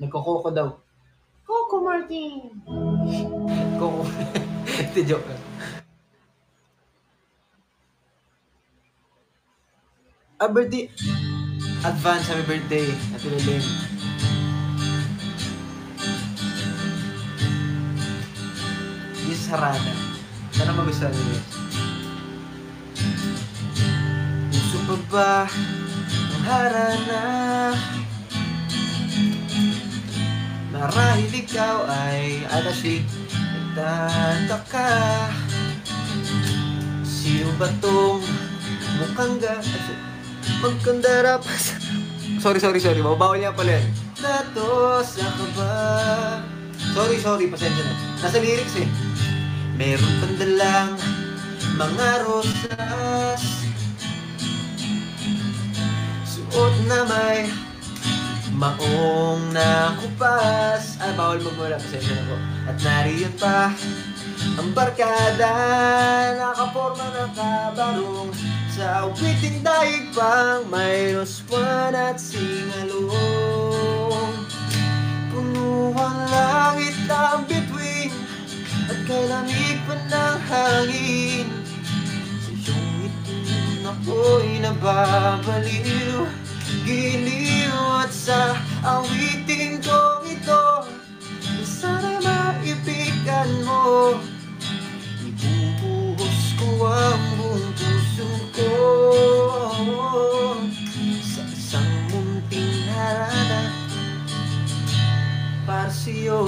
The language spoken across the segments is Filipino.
Nagkokoko daw. Coco Martin. Koko. Ito joke lang. Ah, birthday. Advance, happy birthday. Ate Lilin. This is Harada. Sana magustuhan niyo. Gusto pa ba harana? Marahil ikaw ay alashi Nagtataka Sino ba tong mukhang ga... Magkandara pa sa... Sorry, sorry, sorry. Bawal niya pala yan. Datos ka ba? Sorry, sorry. Pasensya na. Nasa lyrics eh. Meron pang dalang mga rosas Suot na may maong nakupas. Ah, bawal magmula. Pasensya na po. At nariyan pa ang barkada. Nakaporma ng kabarong. Sa awiting daig pang may roswan at singalong. Puno ang langit ang bituin At kay lamig pa ng hangin. Sa iyong itin ako'y nababaliw Giliw at sa awitin kong ito Sana maibigan mo. Ibubuhos ko ang buong puso ko Sa isang munting harana Para sa'yo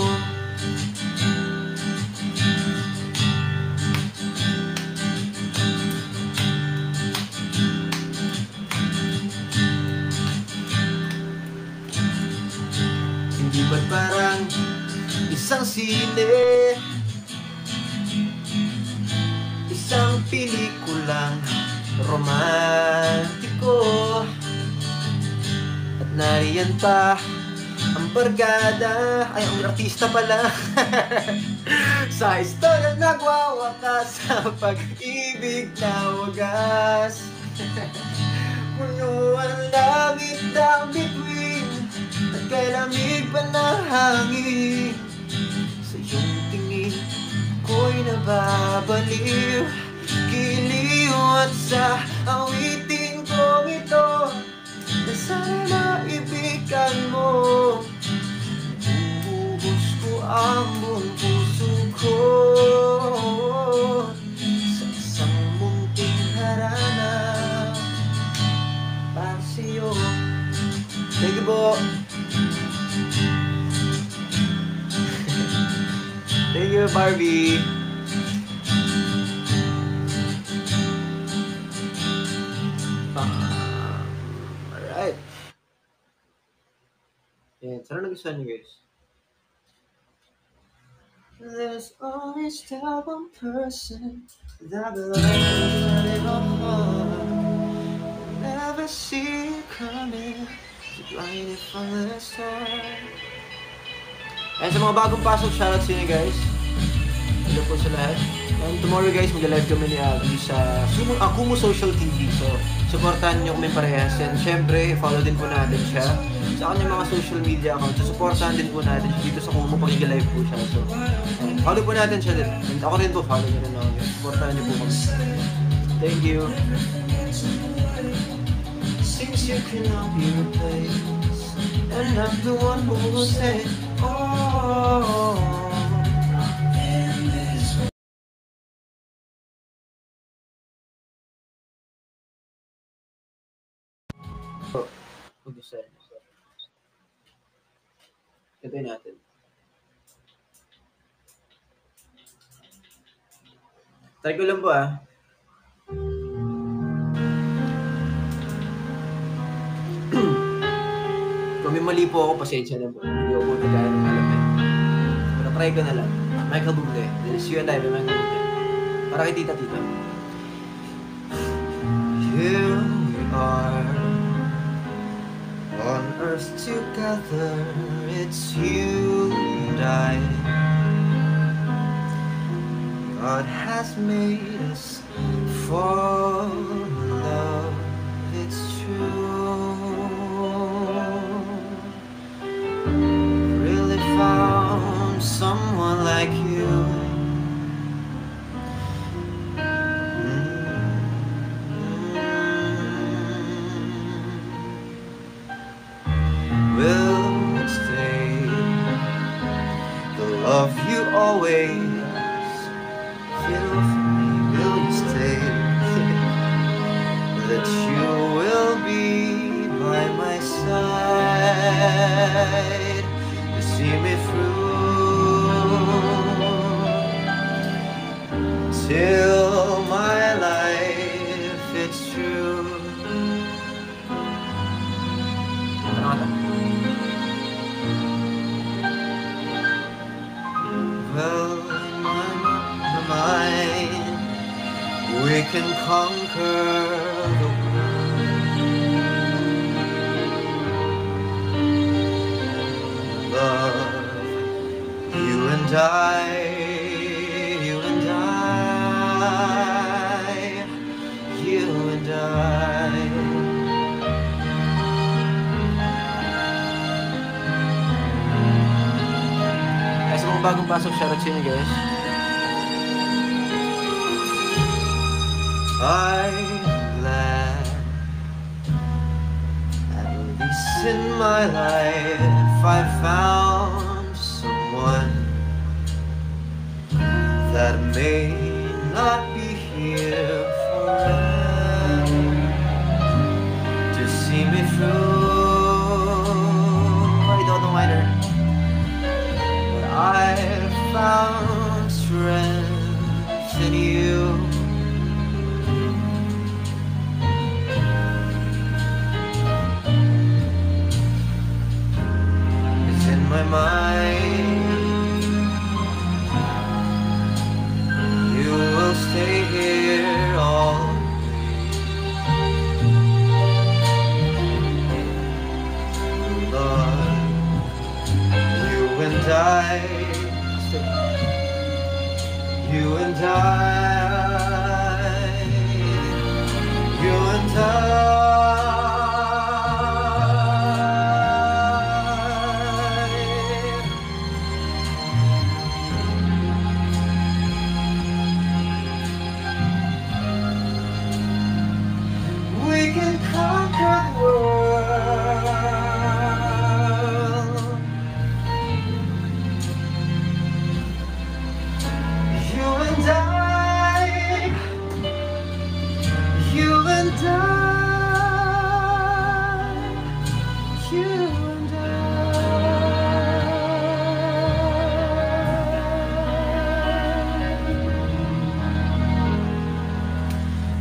sine. Isang pelikulang romantiko. At nariyan pa ang barkada. Ay, ang artista pala. Sa istorya nagwawakas Sa pag-ibig na wagas. Puno ang langit ang bituin At kay lamig pa ng hangin Iyong tingin ko'y nababaliw Giliw at sa awitin Uh, Thank you, Barbie. Alright. Yan, sana nagustuhan niyo guys. There's always that one person that belongs Never see you coming, blinded from the start. And sa mga bagong pasok, shoutout sa inyo guys. Po sa lahat. And tomorrow guys, mag-live kami ni Abby sa Sumo, Akumo Social TV. So, supportahan nyo kami parehas. And syempre, follow din po natin siya sa kanyang mga social media accounts. So, supportahan din po natin dito sa Kumu pag live po siya. So, and follow po natin siya din. And ako rin po, follow nyo rin ako. Supportahan nyo po kami. Thank you. Since you cannot be replaced And I'm the one who will say Oh Ito natin. Try ko lang po ah. Kung may mali po ako, pasensya na po. Hindi ako nagaya ng alam eh. Pero try ko na lang. Michael Bublé. This is you and I by Michael Bublé. Para kay tita tita. Here we are On earth together It's you and I. God has made us fall we can conquer the world. Love, you and I, you and I, you and I. Mga bagong pasok, shoutout sa inyo guys. I'm glad at least in my life I found someone that may not be here forever to see me through. I don't know either. But I found strength in you. I, you and I,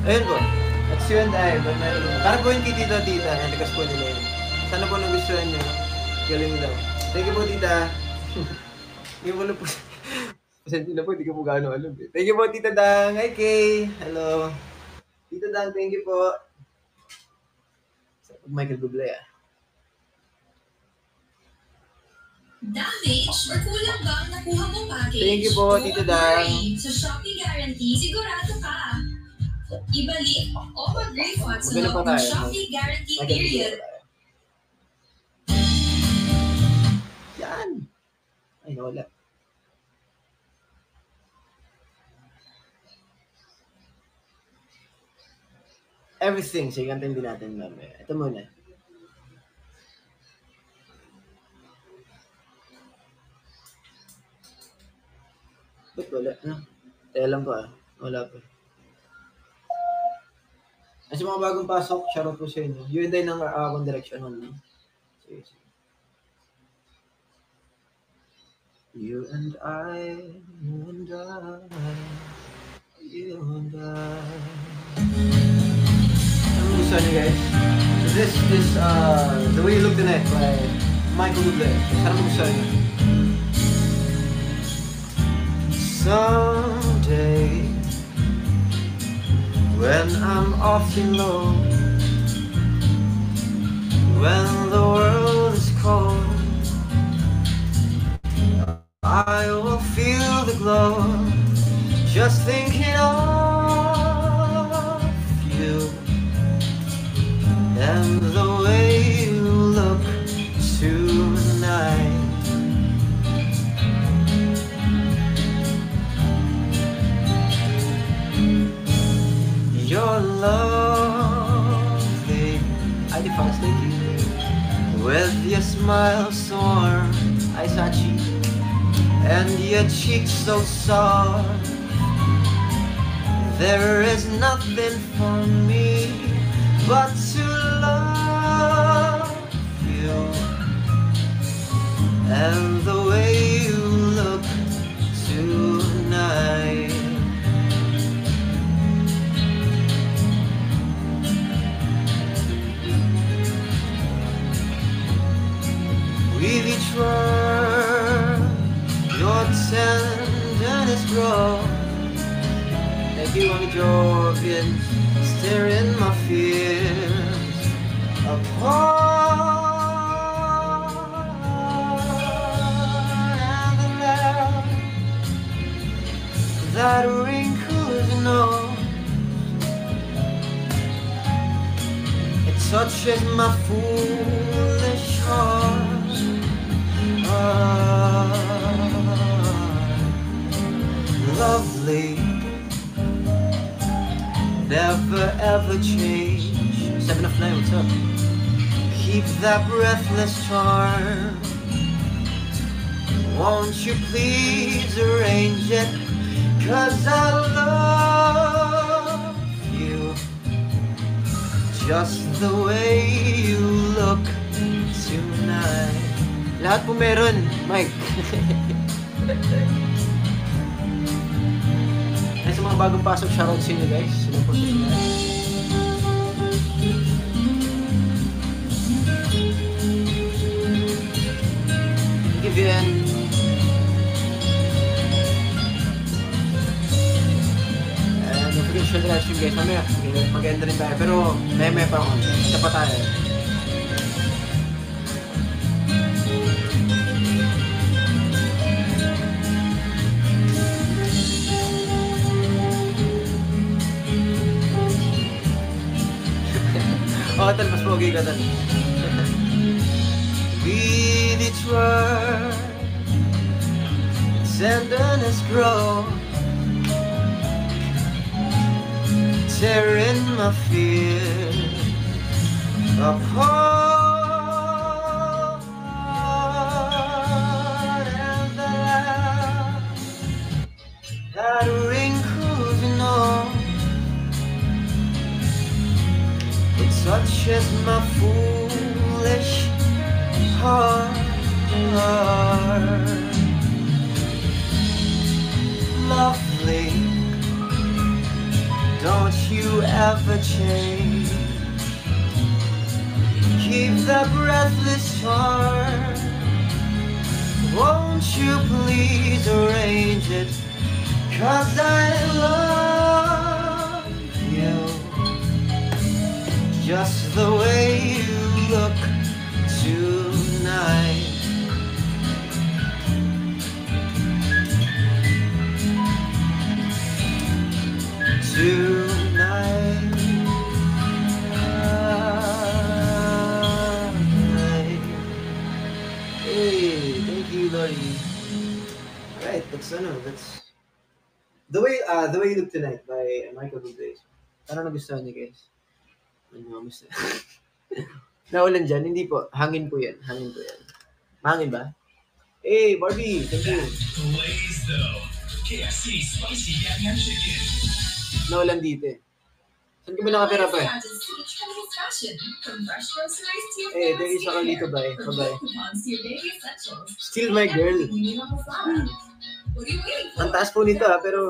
Ayun po. That's you and I. Po. Para po yung kay tito at tita. Nalikas po nila yun. Sana po nagustuhan nyo. Galing daw. Thank you po tita. Hindi mo na po. Pasensya na po, hindi ko po gaano alam. Eh. Thank you po tita Dang. Hi Kay. Hello. Tita Dang, thank you po. Sa Michael Bublé ah. Damage or kulang ba ang nakuha mong package? Thank you po, Tito Dang. Sa Shopee Guarantee, sigurado ka. Ibalik o mag-refund sa Maganda loob ng. Shopee Guarantee period. Yan. Ay, nawala. Everything. Sige, kantayin din natin mamaya. Ito muna. Ba't wala? No? Teka lang po ah. Wala pa. Sa mga bagong pasok, shoutout po sa inyo. Yun din ng uh, One Direction only. Sige, sige. You and I, you and I, you and I. Ano gusto niyo guys? This, this, uh, The Way You Look Tonight by Michael Bublé. Sana mo gusto niyo. Someday, when I'm often low, when the world is cold, I will feel the glow just thinking of you and the cheeks so soft. There is nothing for me but to love you and the way you look tonight. With each sand and it's raw. Like you on your bitch Staring my fears Apart And the love That wrinkles you know It touches my foolish heart. Change. Seven of nine, what's up? Keep that breathless charm. Won't you please arrange it? Cause I love you just the way you look tonight. Lahat po meron, Mike. Ay, sa mga bagong pasok, shoutout sa inyo guys. Sila po sa inyo. To share the live stream guys. Mamaya, mag-end rin tayo. Pero, may may pa ako. Isa pa tayo. Oo, tal, mas pogi ka tal. Word, tenderness grow, tearing my fears apart. And the wrinkles know. It touches my foolish heart. Lovely, don't you ever change. Keep that breathless charm. Won't you please arrange it? Cause I love you just the way you Look Tonight by Michael Bublé. Parang nagustuhan niyo guys. Ano, gusto. Naulan dyan? Hindi po. Hangin po yan. Hangin po yan. Hangin ba? Hey, Barbie! Thank you. Blaze though. KFC spicy. Naulan dito eh. Saan ka ba nakatira pa eh? Eh, thank you sa kalito ba eh. Bye-bye. Still my girl. Ang taas po nito ah, pero.